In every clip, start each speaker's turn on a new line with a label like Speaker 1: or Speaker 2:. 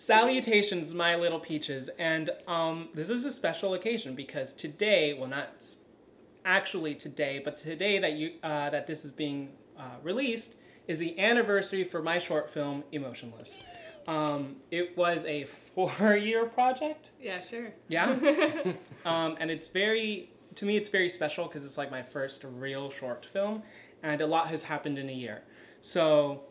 Speaker 1: Salutations, my little peaches, and um, this is a special occasion because today, well, not actually today, but today that you uh, that this is being uh, released is the anniversary for my short film Emotionless. Um, it was a four-year project.
Speaker 2: Yeah, sure.
Speaker 1: Yeah, um, and it's very to me it's very special because it's like my first real short film, and a lot has happened in a year. So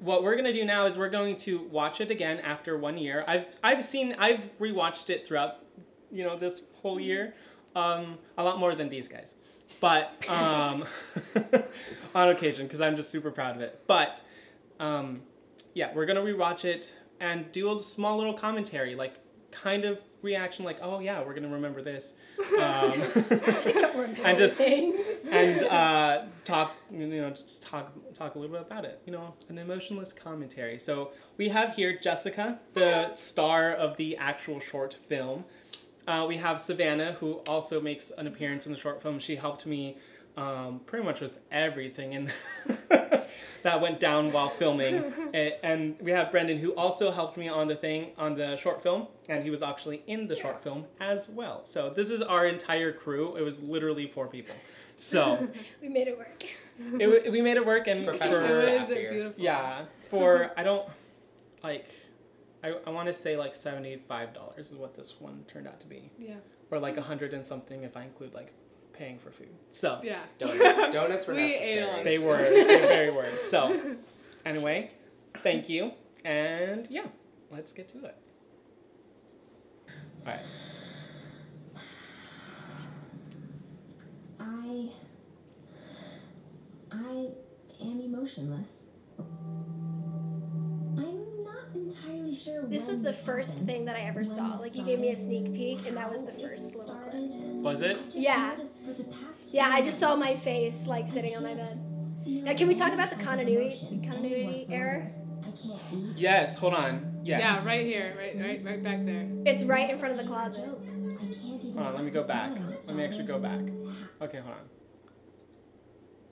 Speaker 1: what we're gonna do now is we're going to watch it again after one year. I've I've seen I've rewatched it throughout, you know, this whole year, um, a lot more than these guys, but um, on occasion because I'm just super proud of it. But um, yeah, we're gonna rewatch it and do a small little commentary, like kind of reaction, like oh yeah, we're gonna remember this, um, and just and uh, talk you know just talk talk a little bit about it. You know, an emotionless commentary. So we have here Jessica, the star of the actual short film. Uh, we have Savannah, who also makes an appearance in the short film. She helped me um, pretty much with everything and that went down while filming. and, and we have Brendan, who also helped me on the thing on the short film, and he was actually in the short film as well. So this is our entire crew. It was literally four people. So
Speaker 3: we made it work.
Speaker 1: it, we made it work, and
Speaker 4: Professional
Speaker 1: for,
Speaker 4: staff.
Speaker 2: It
Speaker 4: here.
Speaker 2: beautiful?
Speaker 1: yeah, for I don't like. I, I want to say like seventy five dollars is what this one turned out to be,
Speaker 2: Yeah.
Speaker 1: or like a hundred and something if I include like paying for food. So
Speaker 2: Yeah.
Speaker 4: Donuts, donuts were
Speaker 2: We
Speaker 4: necessary.
Speaker 2: ate a lot.
Speaker 1: they were they very were. So anyway, thank you, and yeah, let's get to it. All right.
Speaker 5: I. I am emotionless. I'm not entirely sure.
Speaker 3: This was the first
Speaker 5: happened,
Speaker 3: thing that I ever
Speaker 5: when
Speaker 3: saw. Like you gave me a sneak peek, and that was the
Speaker 5: how it
Speaker 3: first little clip.
Speaker 1: Was it?
Speaker 3: Yeah.
Speaker 5: noticed for the past
Speaker 3: Yeah, I just saw my face like sitting on my bed. Now, can we talk about the continuity- continuity error?
Speaker 5: I can't.
Speaker 1: Yes. Hold on. Yes.
Speaker 2: Yeah, right here, right, right, right back there.
Speaker 3: It's right in front of the closet.
Speaker 5: Joke. I can't
Speaker 1: Hold on. Let me go back. Let me actually go back. Okay. Hold on.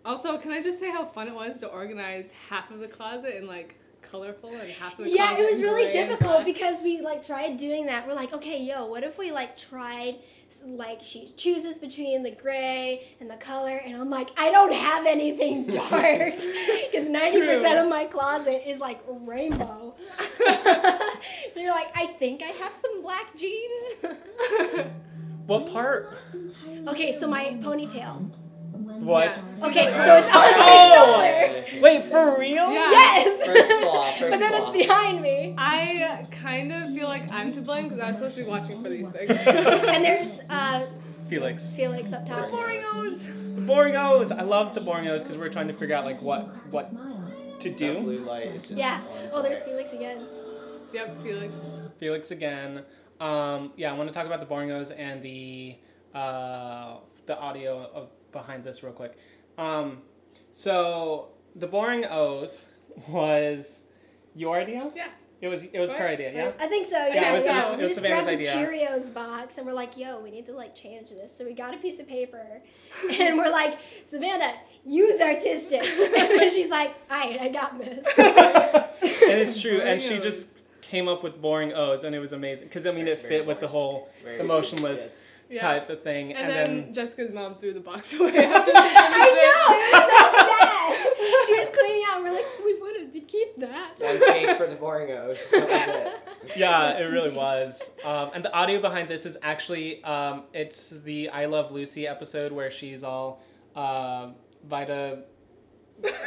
Speaker 2: Also, can I just say how fun it was to organize half of the closet in like colorful and half of the
Speaker 3: Yeah, it was really difficult
Speaker 2: black?
Speaker 3: because we like tried doing that. We're like, okay, yo, what if we like tried like she chooses between the gray and the color, and I'm like, I don't have anything dark because ninety percent of my closet is like rainbow. so you're like, I think I have some black jeans.
Speaker 1: What part?
Speaker 3: okay, so my ponytail.
Speaker 1: What?
Speaker 2: Yeah.
Speaker 3: Okay, so it's on my
Speaker 1: Oh!
Speaker 3: shoulder.
Speaker 1: Wait, for real?
Speaker 2: Yeah.
Speaker 3: Yes.
Speaker 4: First flaw, first
Speaker 3: but then
Speaker 4: flaw.
Speaker 3: it's behind me.
Speaker 2: I kind of feel like I'm to blame because I was supposed to be watching for these things.
Speaker 3: And there's uh,
Speaker 1: Felix.
Speaker 3: Felix up top.
Speaker 1: The boring O's. I love the boring O's because we're trying to figure out like what what
Speaker 5: Smile.
Speaker 1: to
Speaker 4: That
Speaker 1: do.
Speaker 4: blue light is just
Speaker 3: Yeah. Oh, there's. Felix again.
Speaker 2: yep, Felix.
Speaker 1: Felix again. Um, yeah, I want to talk about the boring O's and the uh, the audio of, behind this real quick. Um, so the boring O's was your idea.
Speaker 2: Yeah.
Speaker 1: It was it was her idea. Yeah.
Speaker 3: I think so.
Speaker 1: Yeah,
Speaker 3: Yeah,
Speaker 1: it was- it
Speaker 3: yeah.
Speaker 1: was- it
Speaker 3: we
Speaker 1: was
Speaker 3: just
Speaker 1: Savannah's
Speaker 3: grabbed the. Cheerios box and we're like, "Yo, we need to like change this." So we got a piece of paper, and we're like, "Savannah, use artistic." and she's like, "Alright, I got this."
Speaker 1: and it's true. And she just came up with boring O's, and it was amazing because I mean it fit with the whole
Speaker 4: Very
Speaker 1: emotionless
Speaker 2: Yeah.
Speaker 1: type of thing.
Speaker 2: And,
Speaker 1: And,
Speaker 2: then,
Speaker 1: then,
Speaker 2: Jessica's mom threw the box away after the
Speaker 3: I know. It was so sad. She was cleaning out, and we're like, "We wanted to keep that."
Speaker 4: One cake for the boring O's. That was it.
Speaker 1: yeah,
Speaker 3: Rest
Speaker 1: it really
Speaker 3: peace.
Speaker 1: was. Um, and the audio behind this is actually um, it's the I Love Lucy episode where she's all um Vita.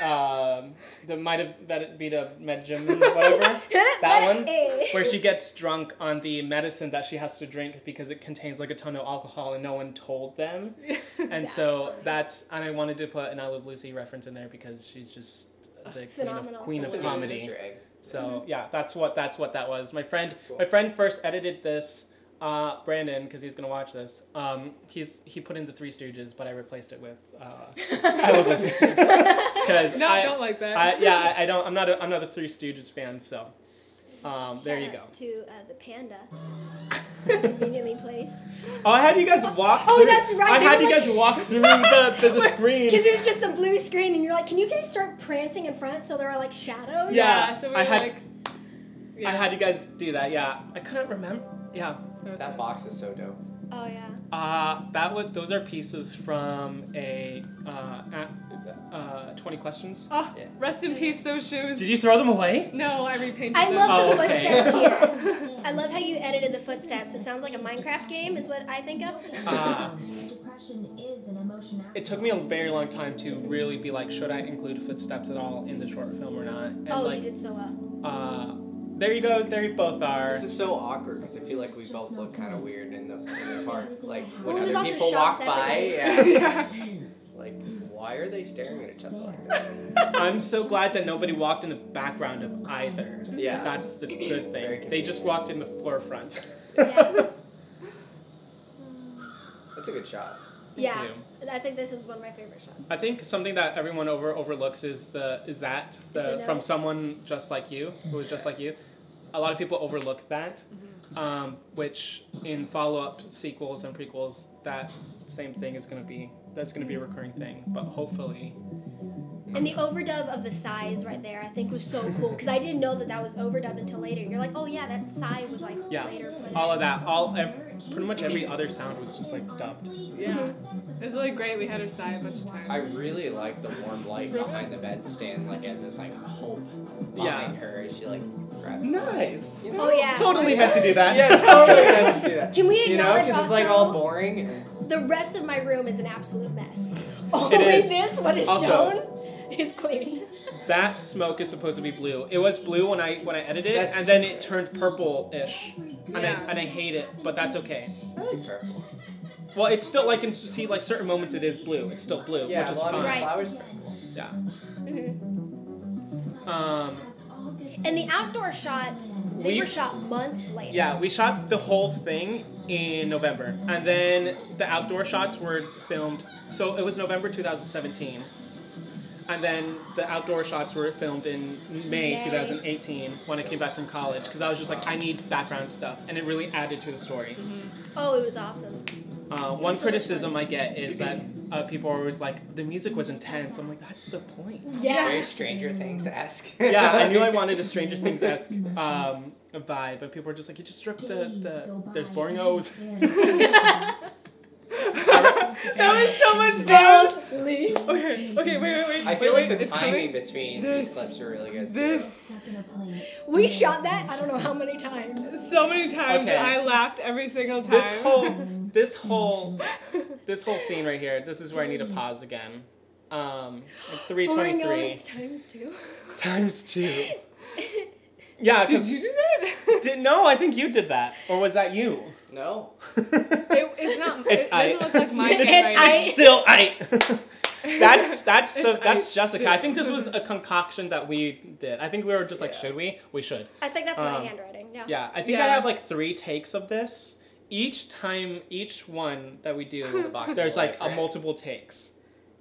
Speaker 1: Um, the might have Vita Medjum, or whatever that one, where she gets drunk on the medicine that she has to drink because it contains like a ton of alcohol and no one told them. And
Speaker 3: That's
Speaker 1: so
Speaker 3: funny.
Speaker 1: that's and I wanted to put an I Love Lucy reference in there because she's just the queen of, queen
Speaker 4: It's
Speaker 1: of comedy.
Speaker 4: Easter egg.
Speaker 1: So yeah, that's what that's what that was. My friend,
Speaker 4: Cool.
Speaker 1: my friend first edited this. Uh, Brandon, because he's gonna watch this. Um, he's he put in the Three Stooges, but I replaced it with uh, I love this because
Speaker 2: No,
Speaker 1: I,
Speaker 2: don't like that.
Speaker 1: I yeah I, I don't I'm not a, I'm not a Three Stooges fan. So um, there you
Speaker 3: Shout
Speaker 1: go.
Speaker 3: To uh, the panda, so conveniently placed.
Speaker 1: Oh, I had you guys walk.
Speaker 3: Oh,
Speaker 1: through,
Speaker 3: that's right,
Speaker 1: I
Speaker 3: they
Speaker 1: had you
Speaker 3: like-
Speaker 1: guys walk through the, the, the screen.
Speaker 3: Because it was just a blue screen, and you're like, "Can you guys start prancing in front so there are like shadows?"
Speaker 1: Yeah,
Speaker 2: so we
Speaker 1: I had-
Speaker 2: like,
Speaker 1: I had you guys do that. Yeah, I couldn't remember. Yeah,
Speaker 2: That
Speaker 4: That box is so dope.
Speaker 3: Oh yeah.
Speaker 1: uh, that would. Those are pieces from a uh, a- uh, twenty questions.
Speaker 2: Oh,
Speaker 4: Yeah.
Speaker 2: rest in peace, those shoes.
Speaker 1: Did you throw them away?
Speaker 2: No, I repainted
Speaker 3: I
Speaker 2: them.
Speaker 3: love the
Speaker 1: Oh, okay.
Speaker 3: footsteps here. I love how you edited the footsteps. It sounds like a Minecraft game, is what I think of.
Speaker 1: Uh,
Speaker 5: Depression is an emotion
Speaker 1: It took me a very long time to really be like, should I include footsteps at all in the short film or not? And
Speaker 3: Oh,
Speaker 1: like,
Speaker 3: you did so well.
Speaker 1: uh, there you go. There you both are.
Speaker 4: This is so awkward because I feel like we both look kind of weird in the, in the park. Like
Speaker 3: Well,
Speaker 4: when
Speaker 3: it was
Speaker 4: other
Speaker 3: also
Speaker 4: people
Speaker 3: shot
Speaker 4: walk by, yeah.
Speaker 2: yeah.
Speaker 4: like why are they staring at each other like that?
Speaker 1: I'm so glad that nobody walked in the background of either.
Speaker 4: Yeah.
Speaker 1: That's the good thing. They just walked in the forefront.
Speaker 3: Yeah.
Speaker 4: That's a good shot.
Speaker 3: yeah.
Speaker 1: you.
Speaker 3: I think this is one of my favorite shots.
Speaker 1: I think something that everyone over overlooks is the is that the, from someone just like you who was just like you. A lot of people overlook that, um, which in follow up sequels and prequels, that same thing is gonna be that's gonna be a recurring thing. But hopefully,
Speaker 3: And the overdub of the sighs right there, I think was so cool because I didn't know that that was overdubbed until later. You're like, oh yeah, that sigh was like
Speaker 1: Yeah.
Speaker 3: later put
Speaker 1: all of that, all ev- pretty much every other sound was just like dubbed.
Speaker 2: Yeah. It was really great. We had her sigh a bunch of times.
Speaker 4: I really like the warm light behind the bedstand, like as this like hope
Speaker 1: Yeah.
Speaker 4: behind her as she like grabs.
Speaker 1: Nice.
Speaker 4: You know?
Speaker 3: Oh yeah.
Speaker 1: Totally meant to do that.
Speaker 4: Yeah, totally meant to do that.
Speaker 3: Can we
Speaker 4: You know,
Speaker 3: acknowledge
Speaker 4: because
Speaker 3: also
Speaker 4: it's like all boring.
Speaker 3: The rest of my room is an absolute mess. Only
Speaker 1: is.
Speaker 3: this, what is
Speaker 1: Also-
Speaker 3: shown, is clean.
Speaker 1: That smoke is supposed to be blue. It was blue when I when I edited it, and then it turned purple-ish, and
Speaker 2: Yeah.
Speaker 1: I and I hate it, but that's okay.
Speaker 4: I like purple.
Speaker 1: Well, it's still like in see like certain moments it is blue. It's still blue,
Speaker 4: Yeah,
Speaker 1: which is
Speaker 4: well,
Speaker 1: fine.
Speaker 3: Right.
Speaker 4: flowers purple.
Speaker 1: Yeah.
Speaker 3: Mhm.
Speaker 1: Um.
Speaker 3: And the outdoor shots, they
Speaker 1: We-
Speaker 3: were shot months later.
Speaker 1: Yeah, we shot the whole thing in November, and then the outdoor shots were filmed. So it was November 2017, and then the outdoor shots were filmed in May
Speaker 3: May.
Speaker 1: 2018 when I came back from college because I was just like I need background stuff, and it really added to the story.
Speaker 3: Oh, it was awesome.
Speaker 1: Uh, one criticism I get is that uh, people are always like the music was intense. I'm like that's the point.
Speaker 3: Yeah.
Speaker 4: Very Stranger Things esque.
Speaker 1: yeah, I knew I wanted a Stranger Things esque um, vibe, but people were just like, you just stripped the, the there's boring O's.
Speaker 2: That was so much fun. Okay, okay, wait, wait, wait.
Speaker 4: I feel
Speaker 2: wait,
Speaker 4: like
Speaker 2: wait,
Speaker 4: the timing
Speaker 2: coming.
Speaker 4: between
Speaker 2: This-
Speaker 4: these clips are really good. too.
Speaker 2: This
Speaker 3: We shot that I don't know how many times.
Speaker 2: so many times
Speaker 1: Okay.
Speaker 2: I laughed every single time.
Speaker 1: This whole this whole this whole scene right here. This is where I need to pause again. Um, three twenty
Speaker 3: Boring times two.
Speaker 1: times two. Yeah,
Speaker 2: Did
Speaker 1: because
Speaker 2: you do that?
Speaker 1: did no, I think you did that, or was that you?
Speaker 4: No.
Speaker 2: It, it's not.
Speaker 1: It's
Speaker 2: it
Speaker 1: I.
Speaker 2: doesn't look like my
Speaker 3: It's
Speaker 2: handwriting.
Speaker 3: I.
Speaker 1: It's still I. that's that's so, that's
Speaker 2: ice.
Speaker 1: Jessica. I think this was a concoction that we did. I think we were just like,
Speaker 4: Yeah.
Speaker 1: should we? We should.
Speaker 3: I think that's my
Speaker 1: Um,
Speaker 3: handwriting. Yeah.
Speaker 1: Yeah, I think I have like three takes of this. Each time, each one that we do,
Speaker 4: in the box
Speaker 1: there's like a multiple takes.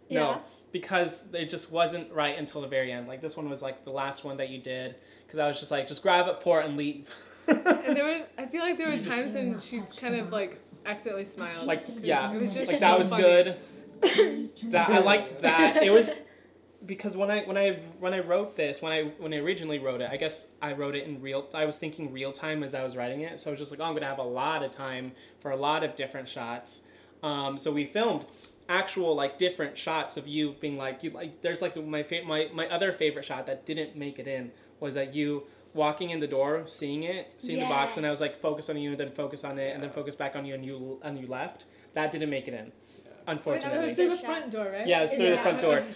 Speaker 3: Yeah.
Speaker 1: No, because it just wasn't right until the very end. Like this one was like the last one that you did, because I was just like, just grab it, pour it, and leave.
Speaker 2: And there were, I feel like there were times when she kind of like accidentally smiled.
Speaker 1: like yeah,
Speaker 2: It was just
Speaker 1: like
Speaker 2: so
Speaker 1: that was
Speaker 2: funny.
Speaker 1: good. That I liked that. It was because when I when I when I wrote this when I when I originally wrote it, I guess I wrote it in real. I was thinking real time as I was writing it, so I was just like, oh, I'm gonna have a lot of time for a lot of different shots. Um, so we filmed actual like different shots of you being like you like. There's like my fa- my my other favorite shot that didn't make it in was that you walking in the door, seeing it, seeing the box, and I was like focus on you, then focus on it, and then focus back on you, and you and you left. That didn't make it in,
Speaker 2: It
Speaker 1: unfortunately.
Speaker 2: was through the front door, right?
Speaker 1: Yeah, it was through the front door.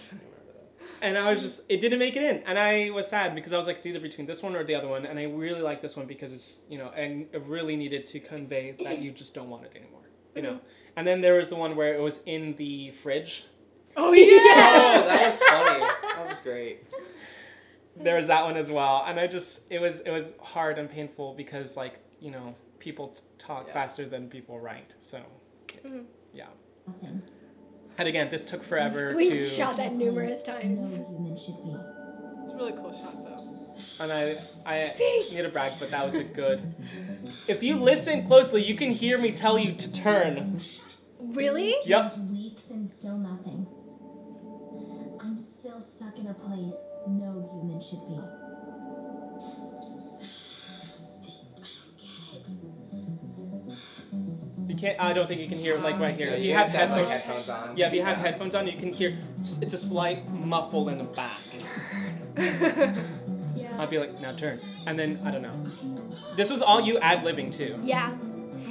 Speaker 1: And I was just, it didn't make it in. And I was sad because I was like, it's either between this one or the other one. And I really like this one because it's, you know, and it really needed to convey that you just don't want it anymore. You know? And then there was the one where it was in the fridge.
Speaker 2: Oh yeah.
Speaker 4: Oh, that was funny. That was great.
Speaker 1: There was that one as well. And I just, it was, it was hard and painful because, like, you know, people t- talk
Speaker 4: Yeah.
Speaker 1: faster than people write. So,
Speaker 3: Mhm.
Speaker 1: yeah.
Speaker 5: Nothing.
Speaker 1: And again, this took forever
Speaker 3: We
Speaker 1: to.
Speaker 3: shot that numerous times.
Speaker 5: No human should be.
Speaker 2: It's a really cool shot though.
Speaker 1: And I, I
Speaker 3: Feet.
Speaker 1: need to brag, but that was a good. If you listen closely, you can hear me tell you to turn.
Speaker 3: Really?
Speaker 1: Yep.
Speaker 5: place no human should be.
Speaker 1: You can't. I don't think you can hear like right here.
Speaker 4: Yeah,
Speaker 1: if you, you have,
Speaker 4: have
Speaker 1: headphones, like
Speaker 4: headphones, on.
Speaker 1: Yeah, if you have yeah. headphones on, you can hear. It's a slight muffle in the back.
Speaker 3: yeah.
Speaker 1: I'd be like, now turn, and then I don't know. This was all you ad libbing too.
Speaker 3: Yeah.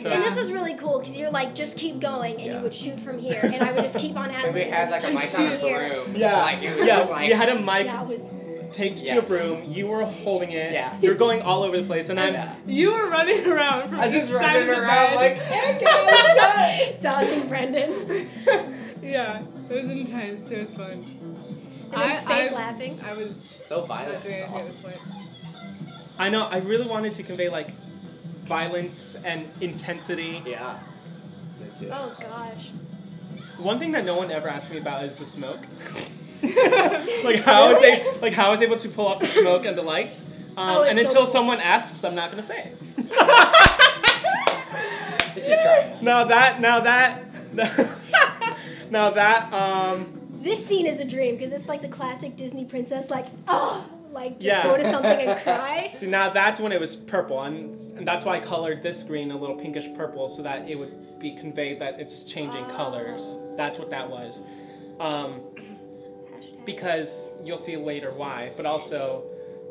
Speaker 1: So
Speaker 3: And this was really cool because you're like, just keep going, and
Speaker 1: Yeah.
Speaker 3: you would shoot from here, and I would just keep on
Speaker 4: And we had like a mic on a broom.
Speaker 1: yeah,
Speaker 4: Like,
Speaker 1: yeah.
Speaker 4: just like,
Speaker 1: you had a mic
Speaker 3: That was.
Speaker 1: taped to a broom. You were holding it.
Speaker 4: Yeah.
Speaker 1: You're going all over the place, and I'm.
Speaker 4: Yeah.
Speaker 2: You were running around from
Speaker 4: I
Speaker 2: each
Speaker 4: just
Speaker 2: side
Speaker 4: running
Speaker 2: of the
Speaker 4: around
Speaker 2: bed.
Speaker 4: like, "Eh, get out shot."
Speaker 3: Dodging Brendan.
Speaker 2: yeah, it was intense. It was fun.
Speaker 3: And then
Speaker 2: I-
Speaker 3: fake
Speaker 2: I-
Speaker 3: laughing.
Speaker 2: I was
Speaker 4: So
Speaker 2: not
Speaker 4: violent.
Speaker 2: doing
Speaker 4: It's
Speaker 2: anything at this point.
Speaker 1: I know. I really wanted to convey like violence and intensity.
Speaker 4: Yeah.
Speaker 3: Oh gosh.
Speaker 1: One thing that no one ever asked me about is the smoke. like how I was able, like how I was able to pull off the smoke and the lights. Um,
Speaker 3: Oh,
Speaker 1: and
Speaker 3: so
Speaker 1: until
Speaker 3: cool.
Speaker 1: someone asks, I'm not gonna say. it.
Speaker 4: Let's just try it.
Speaker 1: now that, now that, now that, um,
Speaker 3: This scene is a dream because it's like the classic Disney princess, like, oh, like just
Speaker 1: Yeah.
Speaker 3: go to something and cry.
Speaker 1: see now that's when it was purple, and, and that's why I colored this green a little pinkish purple so that it would be conveyed that it's changing colors. That's what that was. Um, because you'll see later why, but also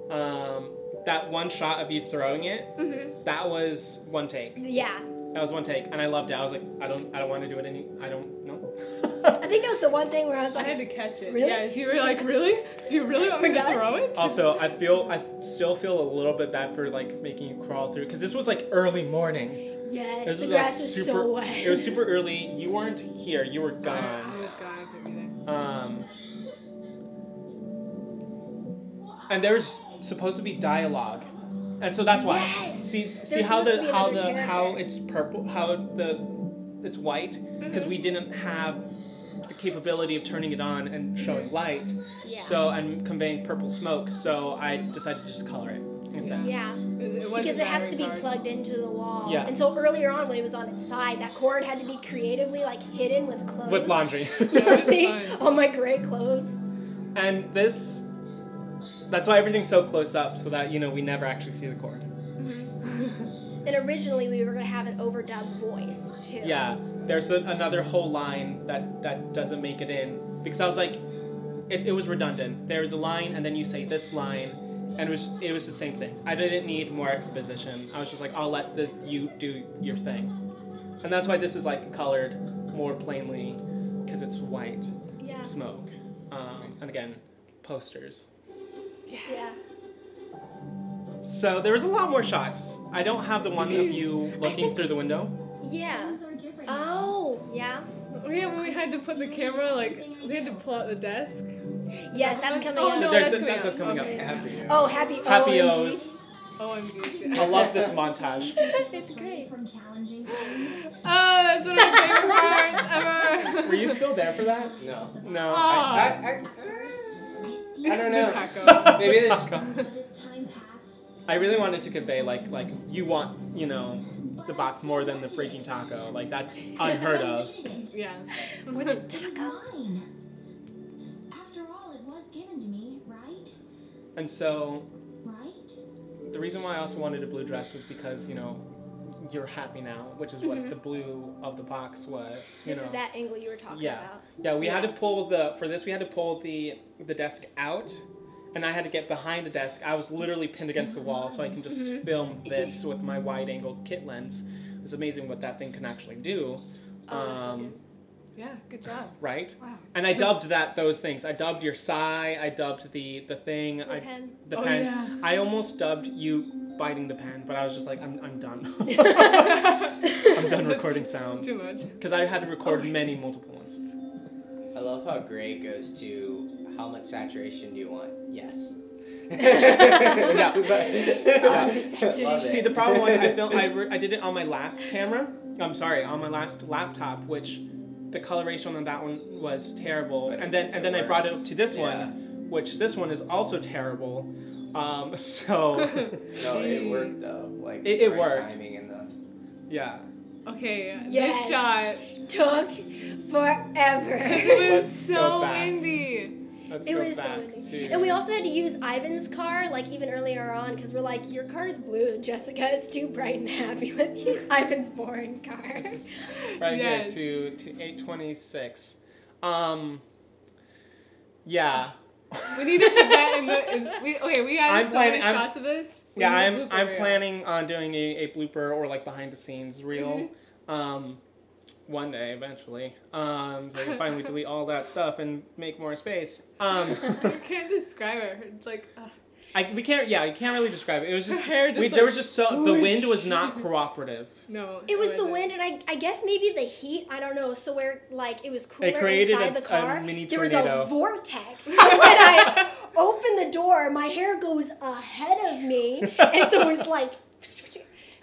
Speaker 1: um, that one shot of you throwing it,
Speaker 3: Mhm.
Speaker 1: that was one take.
Speaker 3: Yeah.
Speaker 1: That was one take, and I loved it. I was like, I don't, I don't want to do it any. I don't know.
Speaker 3: I think that was the one thing where I was like, I
Speaker 2: had to catch it.
Speaker 3: Really?
Speaker 2: Yeah, you were like, really? Do you really want me to
Speaker 3: done?
Speaker 2: throw it?
Speaker 1: also, I feel, I still feel a little bit bad for like making you crawl through because this was like early morning.
Speaker 3: yes,
Speaker 1: This
Speaker 3: the
Speaker 1: was like
Speaker 3: grass is
Speaker 1: super.
Speaker 3: so wet.
Speaker 1: It was super early. You weren't here. You were gone.
Speaker 2: I
Speaker 1: gone.
Speaker 2: was gone. I couldn't be there.
Speaker 1: Um, and there's supposed to be dialogue, and so that's why.
Speaker 3: Yes!
Speaker 1: See, see
Speaker 3: There's
Speaker 1: how the how
Speaker 3: another
Speaker 1: the how it's purple, how the it's white because we didn't have the capability of turning it on and showing light.
Speaker 3: Yeah.
Speaker 1: So and conveying purple smoke. So I decided to just color it instead.
Speaker 3: yeah.
Speaker 2: It, it
Speaker 3: Because it has to be
Speaker 2: hard.
Speaker 3: plugged into the wall.
Speaker 1: Yeah.
Speaker 3: And so earlier on, when it was on its side, that cord had to be creatively like hidden with clothes.
Speaker 1: With laundry.
Speaker 3: You
Speaker 2: Yeah,
Speaker 3: see
Speaker 2: fun.
Speaker 3: all my gray clothes.
Speaker 1: and this. That's why everything's so close up, so that you know we never actually see the cord. Mm-hmm.
Speaker 3: And originally, we were gonna have an overdubbed voice too.
Speaker 1: Yeah, there's a, another whole line that that doesn't make it in because I was like, it, it was redundant. There was a line and then you say this line, and it was it was the same thing. I didn't need more exposition. I was just like, I'll let the you do your thing, and that's why this is like colored more plainly because it's white
Speaker 3: Yeah.
Speaker 1: smoke, um, and again, posters.
Speaker 3: Yeah.
Speaker 1: So there was a lot more shots. I don't have the one of you mm-hmm. looking through the window.
Speaker 3: Yeah.
Speaker 5: Things are different.
Speaker 3: Oh, yeah.
Speaker 2: Yeah, when we had to put the camera, like, we had to pull out the desk.
Speaker 3: Yes, that's oh, coming
Speaker 2: oh,
Speaker 3: up.
Speaker 2: No,
Speaker 1: There's-
Speaker 2: that's coming
Speaker 1: that's
Speaker 2: up.
Speaker 1: coming up.
Speaker 2: Okay.
Speaker 4: Happy.
Speaker 3: Oh, happy
Speaker 1: Happy
Speaker 3: OMG.
Speaker 1: O's.
Speaker 2: OMG.
Speaker 1: I love this montage.
Speaker 3: it's great.
Speaker 5: from challenging things.
Speaker 2: Uh, oh, that's one of my favorite parts ever.
Speaker 1: Were you still there for that?
Speaker 4: No.
Speaker 1: No.
Speaker 2: Oh.
Speaker 4: I, I,
Speaker 5: I
Speaker 4: I, I don't
Speaker 2: The
Speaker 4: know.
Speaker 2: taco.
Speaker 4: Maybe there's.
Speaker 1: Taco. I really wanted to convey like like you want you know the box more than the freaking taco. Like that's unheard of.
Speaker 2: Yeah.
Speaker 3: Were the
Speaker 5: It
Speaker 3: tacos?
Speaker 5: After all, it was given to me, right?
Speaker 1: And so
Speaker 5: Right?
Speaker 1: the reason why I also wanted a blue dress was because you know you're happy now, which is what
Speaker 3: Mhm.
Speaker 1: the blue of the box was. You
Speaker 3: This
Speaker 1: know.
Speaker 3: is that angle you were talking
Speaker 1: Yeah.
Speaker 3: about.
Speaker 1: Yeah, we had to pull the for this we had to pull the the desk out and I had to get behind the desk. I was literally pinned against the wall so I can just
Speaker 3: Mhm.
Speaker 1: film this with my wide angle kit lens. It's amazing what that thing can actually do.
Speaker 3: Oh, so
Speaker 1: Um,
Speaker 3: good.
Speaker 2: Yeah, good job.
Speaker 1: right?
Speaker 2: Wow.
Speaker 1: And I dubbed that those things. I dubbed your sigh, I dubbed the the thing,
Speaker 3: The
Speaker 1: I
Speaker 3: pen.
Speaker 1: the
Speaker 2: Oh,
Speaker 1: pen.
Speaker 2: yeah.
Speaker 1: I almost dubbed you biting the pen, but I was just like I'm I'm done.
Speaker 2: I'm
Speaker 1: done recording sounds.
Speaker 2: Too much.
Speaker 1: Cuz I had to record many multiple ones.
Speaker 4: I love how gray goes to how much saturation do you want? Yes.
Speaker 1: Yeah.
Speaker 3: The saturation.
Speaker 4: Love it.
Speaker 1: See, the problem was I filmed. I, re- I did it on my last camera. I'm sorry, on my last laptop, which the coloration on that one was terrible.
Speaker 4: But
Speaker 1: And then and then I brought it up to this
Speaker 4: Yeah.
Speaker 1: one, which this one is also terrible. Um, so
Speaker 4: No, it worked though. Like
Speaker 1: It- it
Speaker 4: right
Speaker 1: worked.
Speaker 4: Timing and the.
Speaker 1: yeah,
Speaker 2: Okay,
Speaker 3: Yes.
Speaker 2: this shot.
Speaker 3: Took forever.
Speaker 2: It was
Speaker 1: Let's go
Speaker 2: so
Speaker 1: back.
Speaker 2: windy.
Speaker 1: Let's
Speaker 3: It
Speaker 1: go
Speaker 3: was so
Speaker 1: back
Speaker 3: windy.
Speaker 1: to.
Speaker 3: And we also had to use Ivan's car, like even earlier on, because we're like, your car's blue, Jessica. It's too bright and happy. Let's use Ivan's boring car.
Speaker 1: right
Speaker 2: Yes.
Speaker 1: here to to eight twenty six. Um. Yeah.
Speaker 2: We need to put that in the. In, we, okay, we have
Speaker 1: I'm
Speaker 2: so
Speaker 1: planning-
Speaker 2: many
Speaker 1: I'm-
Speaker 2: shots of this. We
Speaker 1: Yeah,
Speaker 2: need a
Speaker 1: I'm I'm
Speaker 2: reel.
Speaker 1: planning on doing a, a blooper or like behind the scenes reel.
Speaker 2: Mm-hmm.
Speaker 1: Um, one day eventually. Um, so I can finally delete all that stuff and make more space. Um,
Speaker 2: You can't describe it. It's like. Uh,
Speaker 1: I we can't. Yeah, you can't really describe it. It was just.
Speaker 2: Hair just
Speaker 1: we,
Speaker 2: like
Speaker 1: there was just so the wind was not cooperative.
Speaker 2: no.
Speaker 3: It was the wind, and I, I guess maybe the heat. I don't know. So where like it was cooler
Speaker 1: created
Speaker 3: inside
Speaker 1: a-
Speaker 3: the car,
Speaker 1: a mini
Speaker 3: there was a vortex. So when I open the door, my hair goes ahead of me, and so it was like.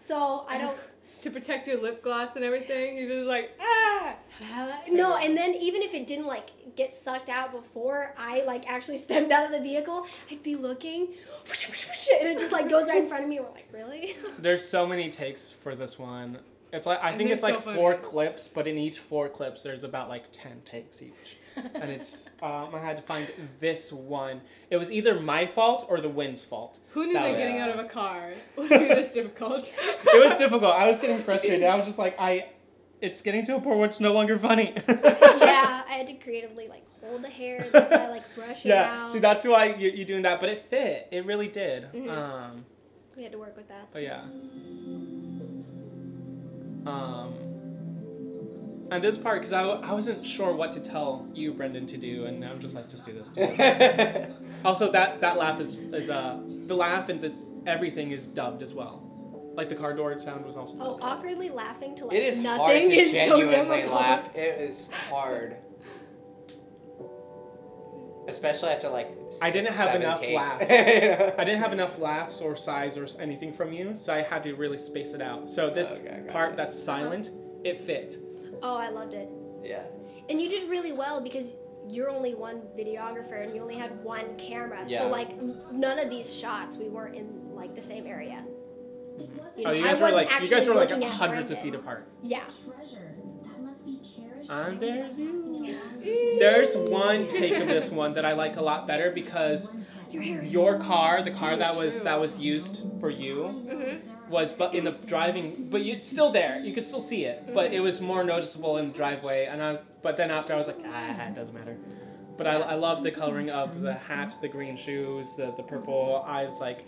Speaker 3: So I don't.
Speaker 2: To protect your lip gloss and everything, you're just like ah.
Speaker 3: No, and then even if it didn't like get sucked out before I like actually stepped out of the vehicle, I'd be looking, and it just like goes right in front of me. We're like, really?
Speaker 1: There's so many takes for this one. It's like I
Speaker 2: And
Speaker 1: think
Speaker 2: they're
Speaker 1: it's like
Speaker 2: funny.
Speaker 1: four clips, but in each four clips, there's about like ten takes each, and it's um, I had to find this one. It was either my fault or the wind's fault.
Speaker 2: Who knew
Speaker 1: That
Speaker 2: that
Speaker 1: was-
Speaker 2: getting out of a car would be this difficult?
Speaker 1: It was difficult. I was getting frustrated. I was just like, I, it's getting to a point where it's no longer funny.
Speaker 3: yeah, I had to creatively like hold the hair. That's why I like brush it
Speaker 1: yeah.
Speaker 3: out.
Speaker 1: See, that's why you're, you're doing that, but it fit. It really did.
Speaker 3: Mhm.
Speaker 1: Um,
Speaker 3: we had to work with that.
Speaker 1: but yeah. Um, and this part, because I, I wasn't sure what to tell you, Brendan, to do, and I'm just like, just do this. Do this. also, that that laugh is is uh the laugh and the everything is dubbed as well. Like the car door sound was also.
Speaker 3: Oh,
Speaker 1: dubbed.
Speaker 3: awkwardly laughing to like
Speaker 4: It is
Speaker 3: nothing
Speaker 4: hard to
Speaker 3: is so
Speaker 4: genuinely
Speaker 3: difficult.
Speaker 4: laugh. It is hard. Especially after like.
Speaker 1: I didn't have
Speaker 4: seven
Speaker 1: enough
Speaker 4: takes.
Speaker 1: laughs. I didn't have enough laughs or sighs or anything from you, so I had to really space it out. So this
Speaker 4: Okay, gotcha.
Speaker 1: part that's silent, it fit.
Speaker 3: Oh, I loved it.
Speaker 4: yeah.
Speaker 3: And you did really well because you're only one videographer and you only had one camera.
Speaker 4: Yeah.
Speaker 3: So like none of these shots we weren't in like the same area. You
Speaker 1: Oh,
Speaker 3: know,
Speaker 1: you
Speaker 3: I
Speaker 1: guys were like you guys were like hundreds of feet apart.
Speaker 3: Yeah.
Speaker 5: Treasure that must be cherished.
Speaker 1: And there's you.
Speaker 5: you.
Speaker 1: There's one take of this one that I like a lot better because
Speaker 3: Your
Speaker 1: your car, the car that was that was used for you,
Speaker 3: Mm-hmm.
Speaker 1: Was but in the driving, but you still there. You could still see it, but it was more noticeable in the driveway. And I was, but then after I was like, ah, it doesn't matter. But I, I love the coloring of the hat, the green shoes, the the purple eyes, like.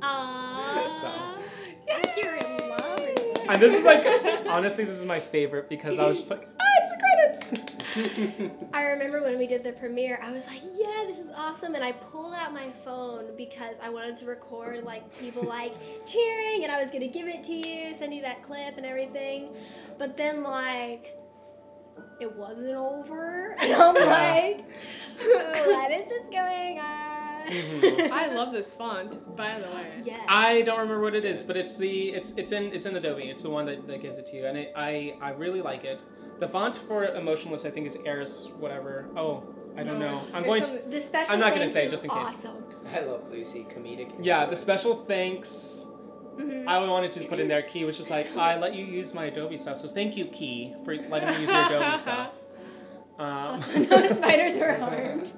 Speaker 3: Aww. Like you're in love.
Speaker 1: And this is like, honestly, this is my favorite because I was just like, ah, it's.
Speaker 3: I remember when we did the premiere, I was like, yeah, this is awesome. And I pulled out my phone because I wanted to record like people like cheering and I was gonna give it to you, send you that clip and everything. But then like it wasn't over. And I'm like, what is this going on?
Speaker 1: Mhm.
Speaker 2: I love this font, by the way.
Speaker 3: Yes.
Speaker 1: I don't remember what it is, but it's the it's it's in it's in Adobe. It's the one that, that gives it to you, and it, I I really like it. The font for Emotionless, I think, is Eris whatever. Oh, I don't know. I'm going to.
Speaker 2: the-
Speaker 3: the special
Speaker 1: I'm not gonna say, just in case.
Speaker 3: awesome.
Speaker 4: I love Lucy, comedic.
Speaker 1: Yeah, the special thanks.
Speaker 3: Mhm.
Speaker 1: I wanted to put in there. Key was just like, I let you use my Adobe stuff, so thank you, Key, for letting me use your Adobe stuff. Um,
Speaker 3: Also, no spiders were harmed.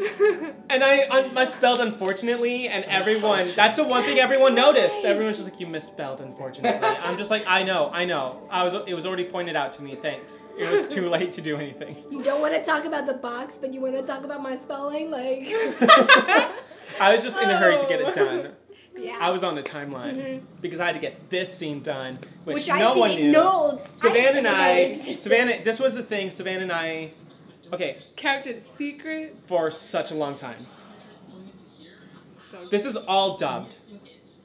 Speaker 1: and I, I misspelled unfortunately, and everyone, that's the one thing everyone noticed. Everyone's just like, you misspelled unfortunately. I'm just like, I know, I know. I was, it was already pointed out to me, thanks. It was too late to do anything.
Speaker 3: You don't want to talk about the box, but you want to talk about my spelling, like.
Speaker 1: I was just in a hurry to get it done.
Speaker 3: yeah.
Speaker 1: I was on the timeline
Speaker 3: Mhm.
Speaker 1: because I had to get this scene done, which,
Speaker 3: Which
Speaker 1: no
Speaker 3: I
Speaker 1: one
Speaker 3: didn't
Speaker 1: knew.
Speaker 3: know.
Speaker 1: Savannah and
Speaker 3: I,
Speaker 1: I. Savannah, this was the thing. Savannah and I, okay,
Speaker 2: Captain Secret.
Speaker 1: for such a long time.
Speaker 2: So
Speaker 1: This is all dubbed.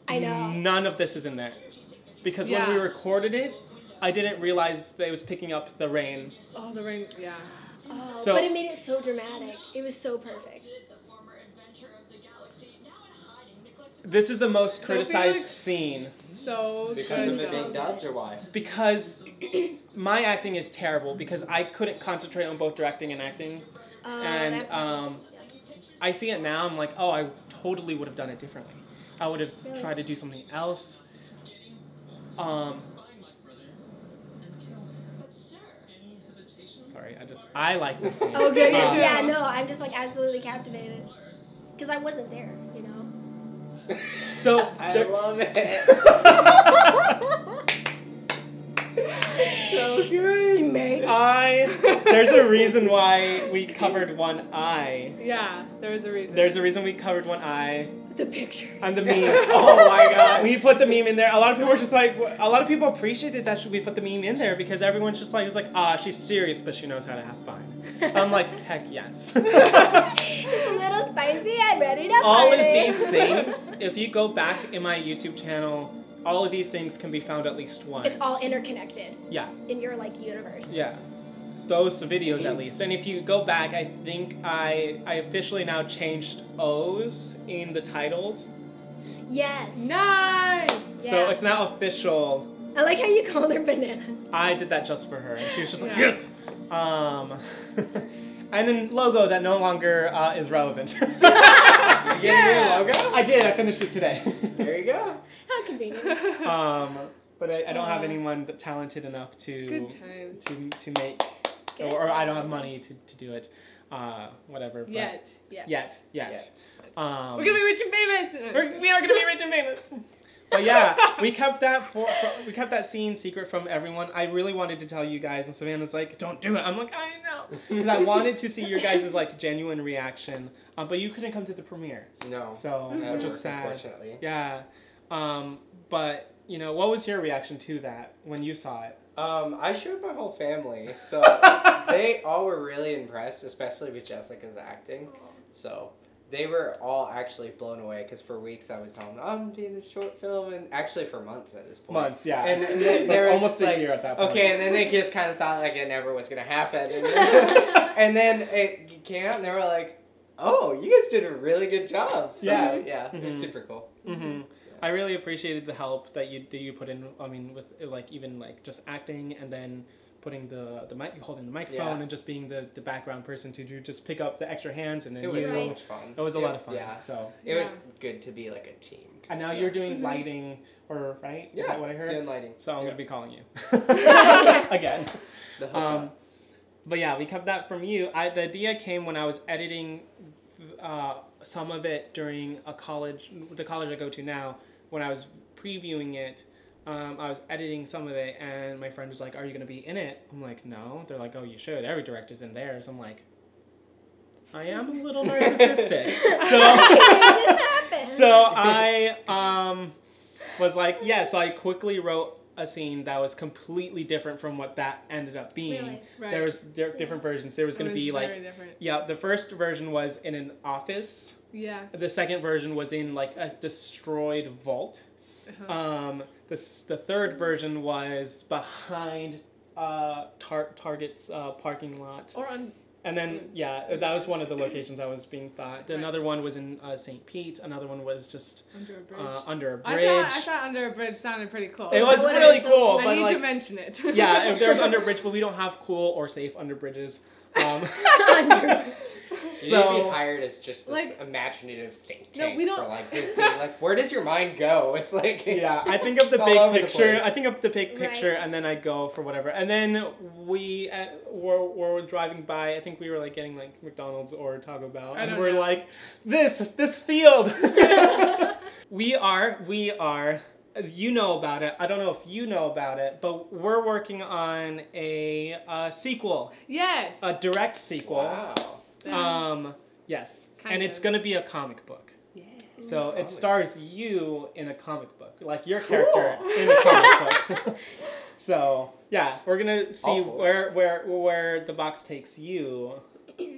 Speaker 3: I know.
Speaker 1: None of this is in there. Because when we recorded it, I didn't realize that it was picking up the rain.
Speaker 2: Oh, the rain, Yeah.
Speaker 3: Oh,
Speaker 1: So-
Speaker 3: but it made it so dramatic. It was so perfect.
Speaker 1: This is the most
Speaker 2: Sophie
Speaker 1: criticized scene
Speaker 2: So
Speaker 4: Because of it
Speaker 3: so
Speaker 4: being dubbed or why?
Speaker 1: because my acting is terrible because I couldn't concentrate on both directing and acting.
Speaker 3: Uh,
Speaker 1: and
Speaker 3: that's
Speaker 1: um, I see it now. I'm like, oh, I totally would have done it differently. I would have
Speaker 3: Really?
Speaker 1: tried to do something else. Um, sorry. sorry. I just I like this scene.
Speaker 3: Oh goodness,
Speaker 1: Um,
Speaker 3: yeah, no, I'm just like absolutely captivated. Because I wasn't there, you know?
Speaker 1: So
Speaker 4: I love it. so good.
Speaker 3: Smokes.
Speaker 1: I there's a reason why we covered one eye.
Speaker 2: Yeah, there was a reason.
Speaker 1: There's a reason we covered one eye
Speaker 3: the picture.
Speaker 1: on the memes.
Speaker 4: oh my god.
Speaker 1: we put the meme in there. A lot of people were just like, a lot of people appreciated that we put the meme in there because everyone's just like, it was like, ah, she's serious, but she knows how to have fun. I'm like, heck yes.
Speaker 3: It's spicy. I'm ready to
Speaker 1: all of these things, if you go back in my YouTube channel, all of these things can be found at least once.
Speaker 3: It's all interconnected
Speaker 1: Yeah,
Speaker 3: in your like universe.
Speaker 1: yeah. Those videos at least. And if you go back, I think I I officially now changed O's in the titles.
Speaker 3: Yes.
Speaker 2: nice.
Speaker 3: Yeah.
Speaker 1: So it's now official.
Speaker 3: I like how you called her bananas.
Speaker 1: I did that just for her. And she was just like, yes! Um, and then logo that no longer uh, is relevant.
Speaker 4: You get a
Speaker 2: Yeah.
Speaker 4: new logo?
Speaker 1: I did, I finished it today.
Speaker 4: There you go.
Speaker 3: How convenient.
Speaker 1: um, but I, I don't have
Speaker 2: Aw.
Speaker 1: anyone talented enough to
Speaker 2: Good time.
Speaker 1: to to make, or, or I don't have money to, to do it. Uh, whatever. But
Speaker 2: Yet. Yet.
Speaker 1: Yet. Yet. Um,
Speaker 2: We're gonna be rich and famous.
Speaker 1: we're, we are gonna be rich and famous. But yeah, we kept that for, for we kept that scene secret from everyone. I really wanted to tell you guys, and Savannah's like, "Don't do it." I'm like, "I know," because I wanted to see your guys' like genuine reaction. Uh, but you couldn't come to the premiere,
Speaker 4: No.
Speaker 1: so
Speaker 4: That
Speaker 1: which was sad.
Speaker 4: Unfortunately.
Speaker 1: Yeah, um, but you know, what was your reaction to that when you saw it?
Speaker 4: Um, I showed my whole family, so they all were really impressed, especially with Jessica's acting. So they were all actually blown away because for weeks I was telling them I'm doing this short film, and actually for months at this point.
Speaker 1: Months, yeah.
Speaker 4: And, and they, they were
Speaker 1: almost
Speaker 4: just
Speaker 1: a
Speaker 4: like,
Speaker 1: year at that point.
Speaker 4: Okay, and then they just kind of thought like it never was gonna happen, and then, and then it came out, and they were like, "Oh, you guys did a really good job." So,
Speaker 1: Yeah.
Speaker 4: yeah, it was
Speaker 1: Mhm.
Speaker 4: super cool.
Speaker 1: hmm I really appreciated the help that you that you put in. I mean, with like even like just acting and then putting the the mic, holding the microphone,
Speaker 4: Yeah.
Speaker 1: and just being the the background person to do just pick up the extra hands and then
Speaker 4: It was
Speaker 1: you.
Speaker 4: so
Speaker 3: Right.
Speaker 4: much fun.
Speaker 1: It was a
Speaker 4: It-
Speaker 1: lot of fun.
Speaker 4: Yeah,
Speaker 1: So
Speaker 4: it was good to be like a team.
Speaker 1: and now
Speaker 4: So-
Speaker 1: you're doing
Speaker 2: Mhm.
Speaker 1: lighting, or right? Is
Speaker 4: Yeah,
Speaker 1: that what I heard?
Speaker 4: doing lighting.
Speaker 1: So I'm
Speaker 4: Yeah.
Speaker 1: gonna be calling you again.
Speaker 4: The.
Speaker 1: Um, but yeah, we kept that from you. I the idea came when I was editing uh, some of it during a college, the college I go to now. When I was previewing it, um, I was editing some of it, and my friend was like, "Are you gonna be in it?" I'm like, "No." They're like, "Oh, you should. Every director's in theirs." I'm like, "I am a little narcissistic." so.
Speaker 3: How did this happen?
Speaker 1: so I um, was like, yeah. So I quickly wrote a scene that was completely different from what that ended up being.
Speaker 3: Really?
Speaker 2: Right.
Speaker 1: There was di- different versions. There was going to be like,
Speaker 2: different.
Speaker 1: yeah, the first version was in an office.
Speaker 2: Yeah.
Speaker 1: The second version was in like a destroyed vault.
Speaker 2: Uh-huh.
Speaker 1: Um, the the third version was behind uh tar- Target's uh, parking lot.
Speaker 2: or on.
Speaker 1: And then, yeah, that was one of the locations I was being thought.
Speaker 2: Right.
Speaker 1: Another one was in uh, St. Pete. Another one was just
Speaker 2: Under a bridge.
Speaker 1: uh, under a
Speaker 2: I
Speaker 1: bridge.
Speaker 2: thought, I thought under a bridge sounded pretty cool.
Speaker 1: it was
Speaker 3: What
Speaker 1: really
Speaker 3: is
Speaker 1: cool,
Speaker 3: cool?
Speaker 2: I
Speaker 1: but
Speaker 2: need
Speaker 1: like,
Speaker 2: to mention it.
Speaker 1: yeah, if there's under a bridge, but we don't have cool or safe under bridges. Um,
Speaker 3: Under-
Speaker 4: You need to be
Speaker 1: so
Speaker 4: hired as just this
Speaker 2: Like-
Speaker 4: imaginative think tank No,
Speaker 2: we don't-
Speaker 4: for like Disney. like, where does your mind go? It's like
Speaker 1: yeah, I think of the big
Speaker 4: over the
Speaker 1: picture. I think of the big picture,
Speaker 3: Right.
Speaker 1: and then I go for whatever. And then we uh, were, were driving by. I think we were like getting like McDonald's or Taco Bell, and we're
Speaker 2: know.
Speaker 1: like, this this field. we are we are. You know about it. I don't know if you know about it, but we're working on a, uh sequel,
Speaker 2: yes.
Speaker 1: a direct sequel.
Speaker 4: wow.
Speaker 1: Um, yes,
Speaker 2: Kind
Speaker 1: and it's gonna be a comic book.
Speaker 2: yeah.
Speaker 1: So it stars you in a comic book, like your character in a comic book. so yeah, we're gonna see
Speaker 4: All
Speaker 1: where where where the box takes you.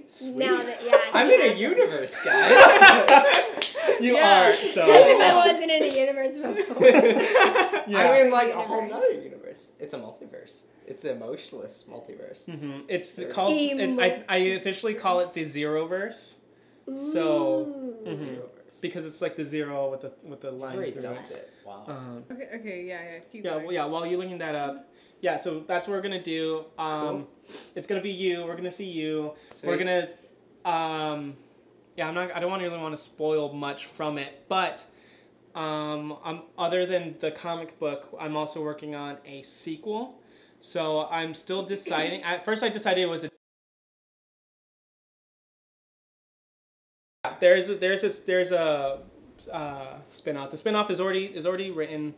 Speaker 4: Sweet.
Speaker 3: now that yeah,
Speaker 4: I'm in a
Speaker 3: has it.
Speaker 4: universe, guys.
Speaker 1: You
Speaker 2: Yeah.
Speaker 1: are
Speaker 3: As if
Speaker 1: so.
Speaker 3: I wasn't in a universe before.
Speaker 1: Yeah.
Speaker 4: I'm in like a whole other universe. It's a multiverse. It's the emotionless multiverse.
Speaker 1: hmm It's the,
Speaker 4: Emo-
Speaker 1: called. It, I I officially call it the Zeroverse So,
Speaker 3: Ooh.
Speaker 1: Mhm.
Speaker 4: Zeroverse.
Speaker 1: because it's like the zero with the with the line
Speaker 4: already
Speaker 1: through it.
Speaker 4: it. Wow.
Speaker 1: Um,
Speaker 2: Okay, okay, yeah, yeah. Keep
Speaker 1: yeah,
Speaker 2: going.
Speaker 1: well, yeah. While you're looking that up, yeah. So that's what we're gonna do. Um, it's gonna be you. We're gonna see you. We're gonna, um, yeah. I'm not. I don't want to really want to spoil much from it, but um, I'm other than the comic book, I'm also working on a sequel. So I'm still deciding. At first, I decided it was a. There's a, there's a, there's a uh, spinoff. The spinoff is already is already written.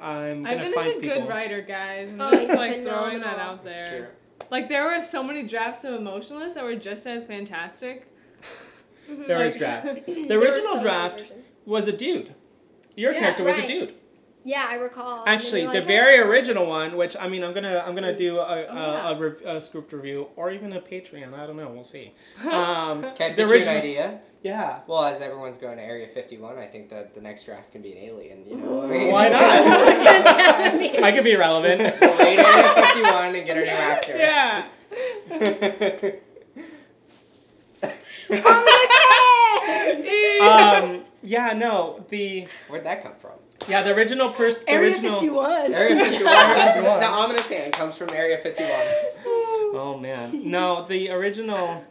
Speaker 1: I'm gonna
Speaker 2: Ivan
Speaker 1: find
Speaker 2: a
Speaker 1: people.
Speaker 2: good writer, guys. I'm just like throwing that out there. Like there were so many drafts of Emotionless that were just as fantastic.
Speaker 1: there was drafts. The original
Speaker 3: so
Speaker 1: draft was a dude. Your
Speaker 2: yeah,
Speaker 1: character was
Speaker 3: right.
Speaker 1: a dude.
Speaker 3: Yeah, I recall.
Speaker 1: Actually,
Speaker 3: you're
Speaker 1: the
Speaker 3: like,
Speaker 1: very original one, which I mean, I'm gonna I'm gonna do a a,
Speaker 2: Oh, yeah.
Speaker 1: a, rev- a script review or even a Patreon. I don't know. We'll see. Um,
Speaker 4: Can I
Speaker 1: the
Speaker 4: pitch you an
Speaker 1: original,
Speaker 4: idea?
Speaker 1: yeah.
Speaker 4: Well, as everyone's going to Area 51, I think that the next draft can be an alien. You know, what I mean?
Speaker 1: Why not?
Speaker 3: What does that mean?
Speaker 1: I could be relevant.
Speaker 4: We'll raid Area 51 and get our new actor.
Speaker 2: Yeah.
Speaker 1: um, yeah, no, the
Speaker 4: Where'd that come from?
Speaker 1: Yeah the original person. The
Speaker 3: Area
Speaker 1: original.
Speaker 3: 51.
Speaker 4: Area 51. The, the ominous hand comes from Area 51.
Speaker 1: Oh man, no, the original,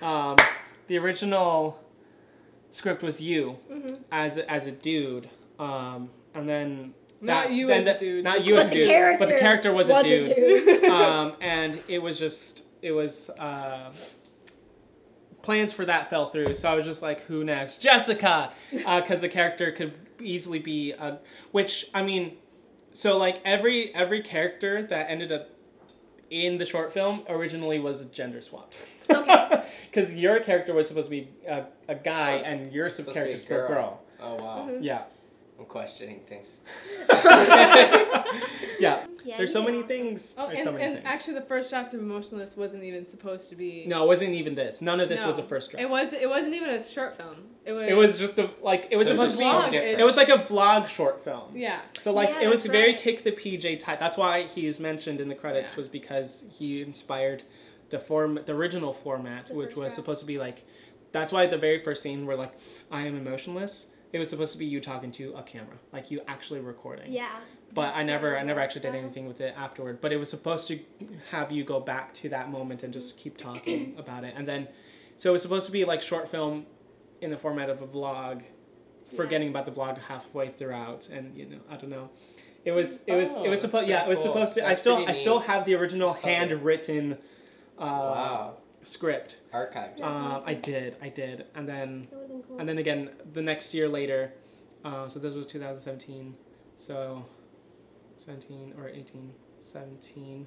Speaker 1: um, the original script was you
Speaker 3: Mhm.
Speaker 1: as a, as a dude, um, and then
Speaker 2: Not
Speaker 1: that-
Speaker 2: you
Speaker 1: then
Speaker 2: as a dude,
Speaker 1: not you
Speaker 3: But
Speaker 1: as a
Speaker 3: the
Speaker 1: dude,
Speaker 3: character
Speaker 1: but the character was,
Speaker 3: was
Speaker 1: a
Speaker 3: a
Speaker 1: dude.
Speaker 3: dude.
Speaker 1: um, and it was just it was uh, plans for that fell through. So I was just like, who next? Jessica, because the character could easily be a, which I mean, so like every every character that ended up in the short film originally was gender swapped.
Speaker 3: Okay.
Speaker 1: Because your character was supposed to be a, a guy
Speaker 4: Oh,
Speaker 1: and your
Speaker 4: supposed to
Speaker 1: character
Speaker 4: a
Speaker 1: was a girl.
Speaker 4: girl. Oh, wow.
Speaker 3: Mhm.
Speaker 1: Yeah,
Speaker 4: I'm questioning things.
Speaker 1: yeah.
Speaker 3: Yeah,
Speaker 1: There's so many
Speaker 3: awesome.
Speaker 1: things.
Speaker 2: Oh,
Speaker 1: There's
Speaker 2: and,
Speaker 1: so many
Speaker 2: and
Speaker 1: things.
Speaker 2: actually, the first draft of Emotionless wasn't even supposed to be.
Speaker 1: no, it wasn't even this. None of this was a first draft.
Speaker 2: It was. It wasn't even a short film. It was.
Speaker 1: It was just a like it was
Speaker 4: So
Speaker 1: supposed to be.
Speaker 2: vlog.
Speaker 1: It was like a vlog short film.
Speaker 2: Yeah.
Speaker 1: So like
Speaker 3: Yeah,
Speaker 1: it was very
Speaker 3: right.
Speaker 1: KickThePJ type. That's why he is mentioned in the credits
Speaker 2: Yeah.
Speaker 1: was because he inspired the form the original format,
Speaker 3: The
Speaker 1: which was
Speaker 3: draft.
Speaker 1: supposed to be like. That's why the very first scene where like I am emotionless. It was supposed to be you talking to a camera, like you actually recording.
Speaker 3: Yeah.
Speaker 1: But I never, I never actually did anything with it afterward. But it was supposed to have you go back to that moment and just keep talking about it. And then, so it was supposed to be like short film in the format of a vlog, forgetting about the vlog halfway throughout. And you know, I don't know. It was, it was, it was
Speaker 4: Oh,
Speaker 1: supposed, yeah, it was
Speaker 4: cool.
Speaker 1: supposed to. I still, I still have the original handwritten uh,
Speaker 4: wow.
Speaker 1: Script.
Speaker 4: Archived.
Speaker 3: That's
Speaker 1: Um, I did, I did, and then
Speaker 3: That would've been cool.
Speaker 1: and then again, the next year later, uh, so this was 2017, so 17 or 18, 17.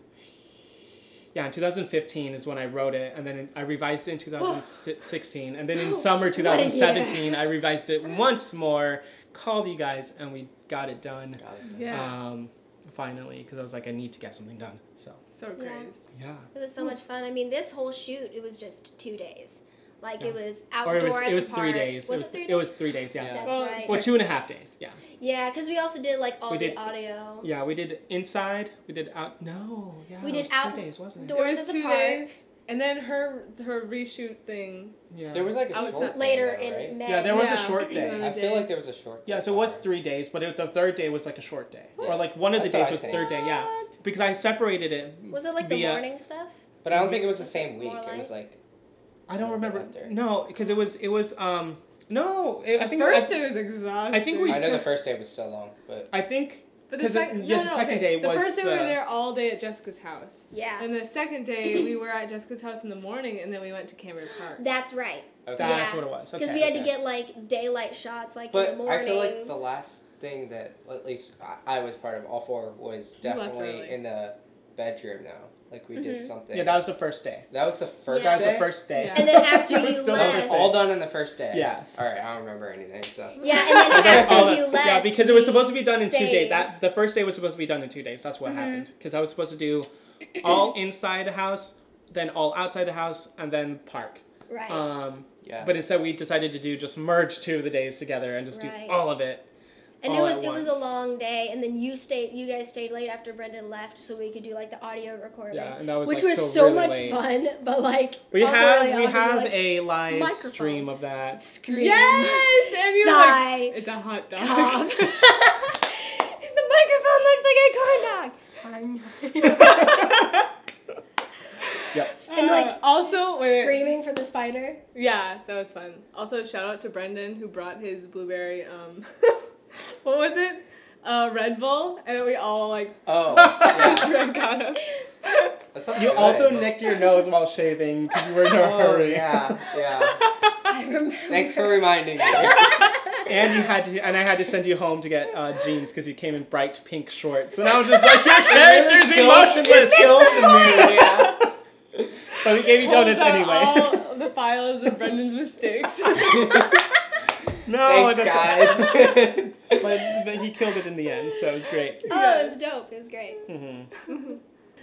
Speaker 1: Yeah, in 2015 is when I wrote it, and then I revised it in 2016, and then in summer
Speaker 3: What a year.
Speaker 1: 2017 I revised it once more, called you guys, and we got it done.
Speaker 4: Got it.
Speaker 2: Yeah.
Speaker 1: Um, finally, because I was like, I need to get something done. So
Speaker 2: so
Speaker 3: Yeah.
Speaker 2: crazed.
Speaker 1: yeah,
Speaker 3: It was so much fun. I mean, this whole shoot, it was just two days. Like it
Speaker 1: Yeah.
Speaker 3: was
Speaker 1: or
Speaker 3: outdoor
Speaker 1: it was
Speaker 3: at
Speaker 1: it was
Speaker 3: the
Speaker 1: three days.
Speaker 3: Was
Speaker 1: it was
Speaker 3: it three days?
Speaker 1: It was three days. Yeah.
Speaker 4: Yeah.
Speaker 3: That's
Speaker 2: Well,
Speaker 3: right.
Speaker 1: Well, two and a half days. Yeah.
Speaker 3: Yeah, because we also did like all
Speaker 1: We
Speaker 3: the
Speaker 1: did-
Speaker 3: audio.
Speaker 1: Yeah, we did inside. We did out. No, yeah,
Speaker 3: We did
Speaker 1: was
Speaker 3: out-
Speaker 1: two days, wasn't it?
Speaker 3: Doors
Speaker 2: it was
Speaker 3: at the
Speaker 2: two
Speaker 3: park.
Speaker 2: days, and then her her reshoot thing.
Speaker 1: Yeah.
Speaker 4: There was like a
Speaker 2: I was
Speaker 4: short thing,
Speaker 3: Later
Speaker 4: though,
Speaker 3: in
Speaker 4: right?
Speaker 3: May.
Speaker 1: Yeah, there was a short day.
Speaker 4: I feel like there was a short.
Speaker 1: Yeah, so it was three days, but it, the third day was like a short day, or like one of the
Speaker 4: That's
Speaker 1: days was third day. Yeah, because I separated it.
Speaker 3: Was it like the
Speaker 1: via-
Speaker 3: morning stuff?
Speaker 4: But I don't think it was the same week.
Speaker 3: More
Speaker 4: It was like
Speaker 1: I don't remember.
Speaker 4: after.
Speaker 1: No, because it was it was um no. It, I think
Speaker 2: First
Speaker 1: I,
Speaker 2: it was exhausting.
Speaker 1: I think we-
Speaker 4: I know the first day was so long, but
Speaker 1: I think
Speaker 2: But the
Speaker 1: 'cause it-
Speaker 2: second,
Speaker 1: yes,
Speaker 2: no,
Speaker 1: the second
Speaker 2: okay.
Speaker 1: day was.
Speaker 2: the first day we were there all day at Jessica's house,
Speaker 3: Yeah.
Speaker 2: and the second day we were at Jessica's house in the morning, and then we went to Canberra Park.
Speaker 3: That's right.
Speaker 4: okay.
Speaker 1: that's
Speaker 3: Yeah.
Speaker 1: what it was.
Speaker 3: Because
Speaker 1: Okay,
Speaker 3: we had
Speaker 1: okay.
Speaker 3: to get like daylight shots like
Speaker 4: But
Speaker 3: in the morning.
Speaker 4: I feel like the last thing that, well, at least I, I was part of, all four was definitely in the bedroom now. Like we did
Speaker 3: Mhm.
Speaker 4: something.
Speaker 1: Yeah, that was the first day.
Speaker 4: that was the first
Speaker 3: Yeah.
Speaker 1: That was
Speaker 4: day.
Speaker 1: the first day.
Speaker 2: Yeah.
Speaker 3: and then after
Speaker 1: That
Speaker 3: you
Speaker 1: still the
Speaker 4: That was all done on the first day.
Speaker 1: Yeah.
Speaker 4: All right, I don't remember anything. So
Speaker 3: Yeah, and then
Speaker 1: That's all
Speaker 3: after you left.
Speaker 1: yeah, because it was supposed to be done in two days. That the first day was supposed to be done in two days. That's what
Speaker 3: Mhm.
Speaker 1: happened. Because I was supposed to do all inside the house, then all outside the house, and then park.
Speaker 3: Right.
Speaker 1: Um,
Speaker 4: yeah.
Speaker 1: but instead, we decided to do just merge two of the days together and just
Speaker 3: Right.
Speaker 1: do all of it.
Speaker 3: And it was
Speaker 1: at
Speaker 3: it was a long day, and then you stayed. You guys stayed late after Brendan left, so we could do like the audio recording.
Speaker 1: Yeah, and that was
Speaker 3: which
Speaker 1: like,
Speaker 3: was
Speaker 1: till
Speaker 3: so
Speaker 1: really
Speaker 3: much
Speaker 1: late.
Speaker 3: fun, but like
Speaker 1: We
Speaker 3: also
Speaker 1: have
Speaker 3: really
Speaker 1: we
Speaker 3: awkward,
Speaker 1: have
Speaker 3: like,
Speaker 1: a live
Speaker 3: microphone.
Speaker 1: stream of that.
Speaker 3: scream,
Speaker 2: Yes, and you were like,
Speaker 3: sigh,
Speaker 2: it's a hot dog.
Speaker 3: the microphone looks like a corn dog.
Speaker 1: Yep.
Speaker 3: And, like,
Speaker 2: Uh, also, wait,
Speaker 3: Screaming for the spider.
Speaker 2: yeah, that was fun. Also, shout out to Brendan who brought his blueberry. Um, what was it? Uh, Red Bull, and we all like
Speaker 4: oh, yeah.
Speaker 2: drank out of.
Speaker 1: You
Speaker 4: good.
Speaker 1: also nicked your nose while shaving because you were in a
Speaker 4: Oh,
Speaker 1: hurry.
Speaker 4: yeah, yeah.
Speaker 3: I I remember.
Speaker 4: Thanks for reminding me.
Speaker 1: And you had to, and I had to send you home to get uh, jeans because you came in bright pink shorts, and I was just like, your character's emotionless.
Speaker 4: Killed the mood, yeah.
Speaker 1: But we gave you donuts anyway.
Speaker 2: all the files of Brendan's mistakes.
Speaker 1: No,
Speaker 4: Thanks,
Speaker 1: that's-
Speaker 4: guys.
Speaker 1: But, but he killed it in the end, so it was great.
Speaker 3: Oh, it was dope. It was great.
Speaker 1: hmm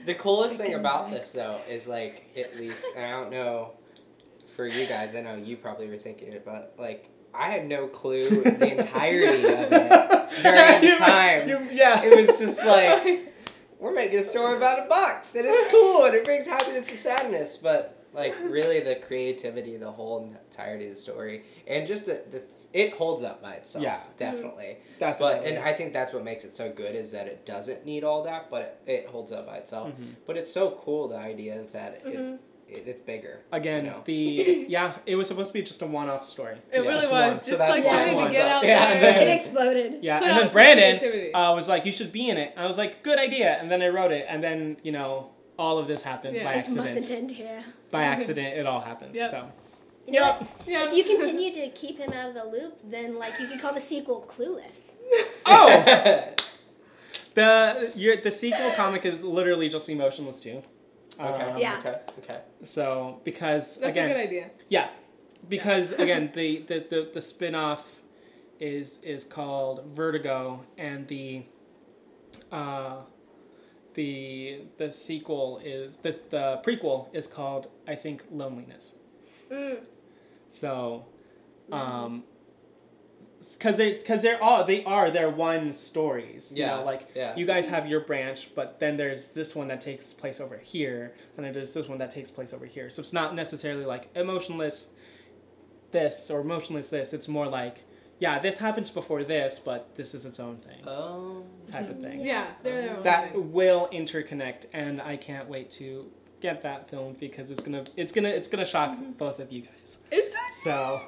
Speaker 4: The coolest thing about
Speaker 3: right.
Speaker 4: this though is like at least I don't know for you guys, I know you probably were thinking it, but like I had no clue the entirety of it during the time.
Speaker 1: you- yeah.
Speaker 4: It was just like we're making a story about a box and it's cool and it brings happiness to sadness, but like really the creativity, the whole entirety of the story, and just the, the it holds up by itself.
Speaker 1: Yeah.
Speaker 4: definitely.
Speaker 1: Definitely.
Speaker 4: But and I think that's what makes it so good is that it doesn't need all that, but it, it holds up by itself.
Speaker 1: Mhm.
Speaker 4: But it's so cool the idea that it,
Speaker 3: Mhm.
Speaker 4: it it's bigger.
Speaker 1: Again,
Speaker 4: you know?
Speaker 1: the yeah, it was supposed to be just a one-off story.
Speaker 2: It
Speaker 1: was
Speaker 2: really
Speaker 1: just
Speaker 2: was.
Speaker 1: one.
Speaker 2: Just
Speaker 4: So
Speaker 2: like
Speaker 3: why
Speaker 2: something
Speaker 1: one.
Speaker 2: to get out
Speaker 4: Yeah,
Speaker 2: there.
Speaker 4: and then-
Speaker 3: It exploded.
Speaker 1: Yeah,
Speaker 2: Put
Speaker 1: and then Brendan
Speaker 2: creativity.
Speaker 1: uh, was like, "You should be in it." I was like, "Good idea," and then I wrote it, and then you know all of this happened
Speaker 2: Yeah.
Speaker 1: by
Speaker 2: It
Speaker 3: It mustn't
Speaker 1: accident.
Speaker 3: end here.
Speaker 1: By accident, it all happened.
Speaker 2: Yep.
Speaker 1: So,
Speaker 3: You know,
Speaker 1: yep.
Speaker 2: yeah.
Speaker 3: If you continue to keep him out of the loop, then like you could call the sequel Clueless.
Speaker 1: Oh, the your the sequel comic is literally just emotionless too.
Speaker 4: okay.
Speaker 1: Um,
Speaker 3: Yeah.
Speaker 4: Okay. Okay.
Speaker 1: So because
Speaker 2: That's
Speaker 1: again,
Speaker 2: a good idea.
Speaker 1: Yeah, because again, the, the, the, the spin off is is called Vertigo, and the uh, the the sequel is the the prequel is called I think Loneliness.
Speaker 3: Mm.
Speaker 1: So, um, because they because they're all they are they're one stories. You
Speaker 4: Yeah,
Speaker 1: know, like
Speaker 4: yeah.
Speaker 1: you guys have your branch, but then there's this one that takes place over here, and then there's this one that takes place over here. So it's not necessarily like emotionless this or emotionless this. It's more like yeah, this happens before this, but this is its own thing
Speaker 4: Oh.
Speaker 1: type of thing.
Speaker 2: Yeah, they're their own
Speaker 1: That
Speaker 2: thing.
Speaker 1: will interconnect, and I can't wait to get that filmed because it's gonna it's gonna it's gonna shock
Speaker 2: Mm-hmm.
Speaker 1: both of you guys.
Speaker 2: It's,
Speaker 1: So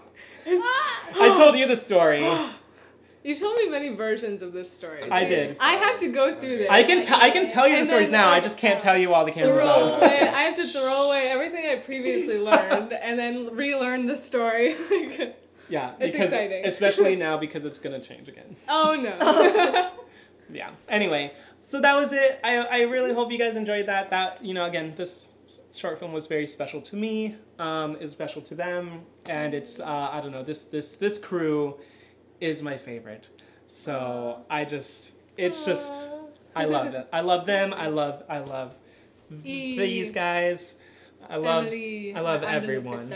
Speaker 1: I told you the story.
Speaker 2: You've told me many versions of this story.
Speaker 1: I did.
Speaker 2: I have to go through this.
Speaker 1: I can t- I can tell you the stories now. I just can't tell you while the camera's on.
Speaker 2: away. I have to throw away everything I previously learned and then relearn the story.
Speaker 1: Yeah,
Speaker 2: It's
Speaker 1: because
Speaker 2: exciting.
Speaker 1: especially now because it's gonna change again.
Speaker 2: oh no.
Speaker 1: Yeah. Anyway, so that was it. I I really hope you guys enjoyed that. That you know again this short film was very special to me. Um, is special to them, and it's uh, I don't know this this this crew is my favorite. So I just it's just I love it. I love them. I love I love
Speaker 2: E.
Speaker 1: these guys. I love
Speaker 2: Emily,
Speaker 1: I love everyone.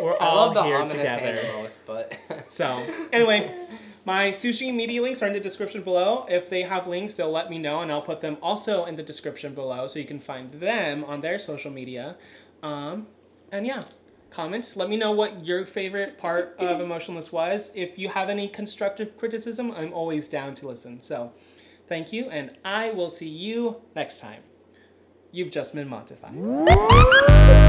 Speaker 1: We're
Speaker 4: I
Speaker 1: all
Speaker 4: love the
Speaker 1: here
Speaker 4: ominous
Speaker 1: together.
Speaker 4: hand most, but
Speaker 1: So, anyway, my sushi media links are in the description below. If they have links, they'll let me know, and I'll put them also in the description below so you can find them on their social media. Um, and yeah, comment. Let me know what your favorite part of Emotionless was. If you have any constructive criticism, I'm always down to listen. So, thank you, and I will see you next time. You've just been Montified.